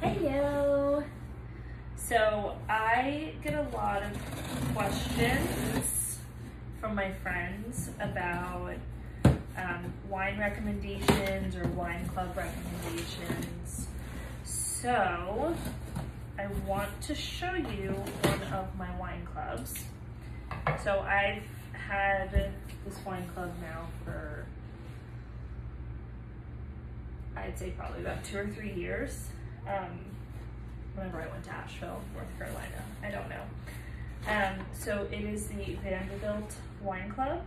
Hello. So I get a lot of questions from my friends about um, wine recommendations or wine club recommendations. So I want to show you one of my wine clubs. So I've had this wine club now for I'd say probably about two or three years. Um, whenever I went to Asheville, North Carolina, I don't know. Um, so it is the Vanderbilt Wine Club.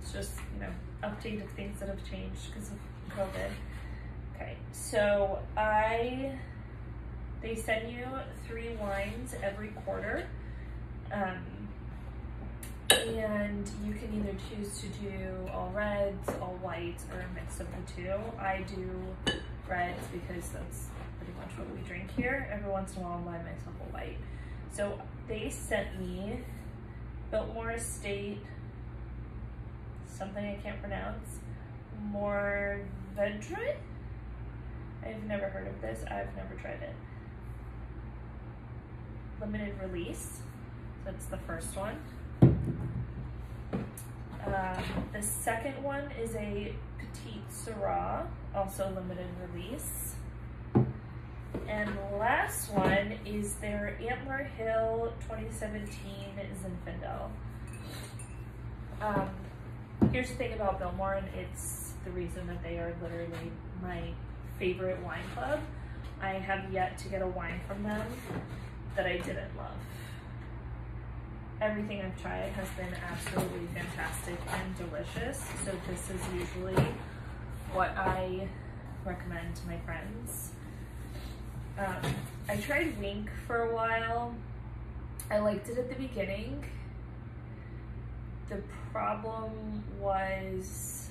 It's just, you know, update of things that have changed because of COVID. Okay, so I, they send you three wines every quarter. Um, and you can either choose to do all reds, all whites, or a mix of the two. I do reds because that's pretty much what we drink here. Every once in a while I'll buy myself a white. So they sent me Biltmore Estate, something I can't pronounce, Mourvedre? I've never heard of this, I've never tried it. Limited release, that's the first one. Um, the second one is a Petite Syrah, also limited release. And last one is their Antler Hill 2017 Zinfandel. Um, here's the thing about Biltmore, and it's the reason that they are literally my favorite wine club. I have yet to get a wine from them that I didn't love everything I've tried has been absolutely fantastic and delicious. So this is usually what I recommend to my friends. Um, I tried Winc for a while. I liked it at the beginning. The problem was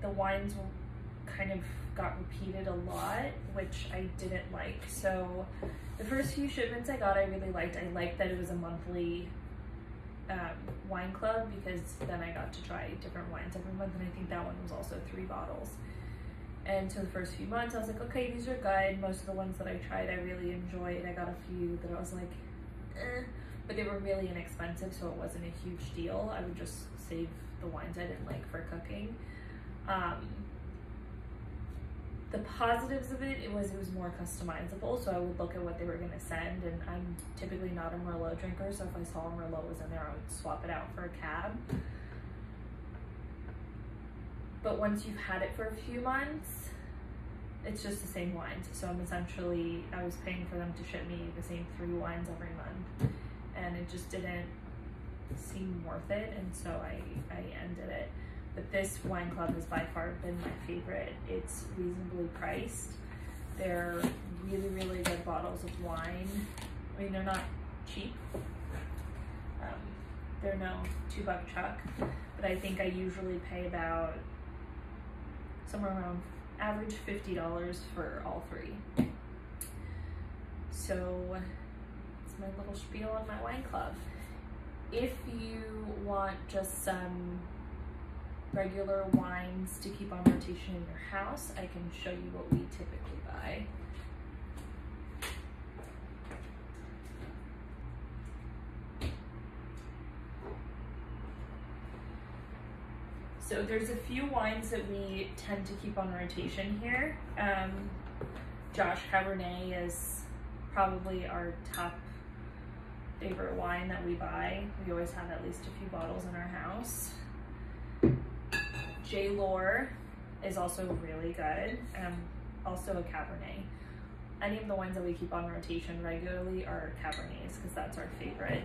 the wines kind of got repeated a lot, which I didn't like. So the first few shipments I got, I really liked. I liked that it was a monthly um, wine club because then I got to try different wines every month, and I think that one was also three bottles. And so the first few months, I was like, okay, these are good. Most of the ones that I tried, I really enjoyed. I got a few that I was like, eh, but they were really inexpensive, so it wasn't a huge deal. I would just save the wines I didn't like for cooking. Um, the positives of it, it was it was more customizable. So I would look at what they were gonna send, and I'm typically not a Merlot drinker, so if I saw a Merlot was in there, I would swap it out for a cab. But once you've had it for a few months, it's just the same wines. So I'm essentially, I was paying for them to ship me the same three wines every month, and it just didn't seem worth it, and so I, I ended it but this wine club has by far been my favorite. It's reasonably priced. They're really, really good bottles of wine. I mean, they're not cheap. Um, they're no two buck chuck, but I think I usually pay about somewhere around average $50 for all three. So it's my little spiel on my wine club. If you want just some regular wines to keep on rotation in your house, I can show you what we typically buy. So there's a few wines that we tend to keep on rotation here. Um, Josh Cabernet is probably our top favorite wine that we buy. We always have at least a few bottles in our house. J. Lohr is also really good, and also a Cabernet. Any of the wines that we keep on rotation regularly are Cabernets because that's our favorite.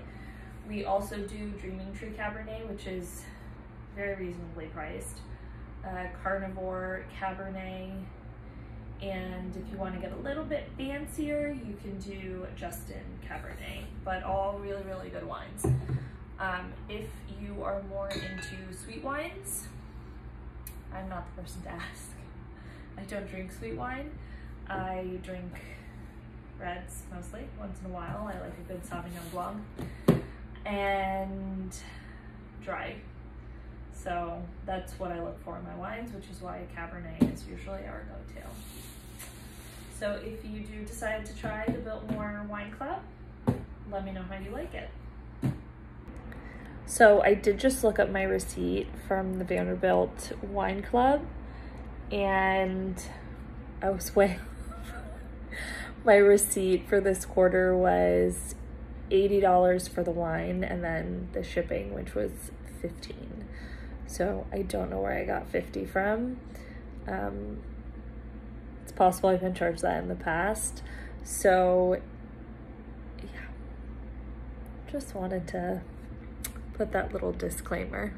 We also do Dreaming Tree Cabernet, which is very reasonably priced. Uh, Carnivore Cabernet, and if you want to get a little bit fancier, you can do Justin Cabernet, but all really, really good wines. Um, if you are more into sweet wines, I'm not the person to ask. I don't drink sweet wine. I drink reds mostly, once in a while. I like a good Sauvignon Blanc. And dry. So that's what I look for in my wines, which is why a Cabernet is usually our go-to. So if you do decide to try the Biltmore Wine Club, let me know how you like it. So I did just look up my receipt from the Vanderbilt Wine Club and I was way my receipt for this quarter was $80 for the wine and then the shipping which was 15 so I don't know where I got 50 from. Um, it's possible I've been charged that in the past. So yeah. Just wanted to put that little disclaimer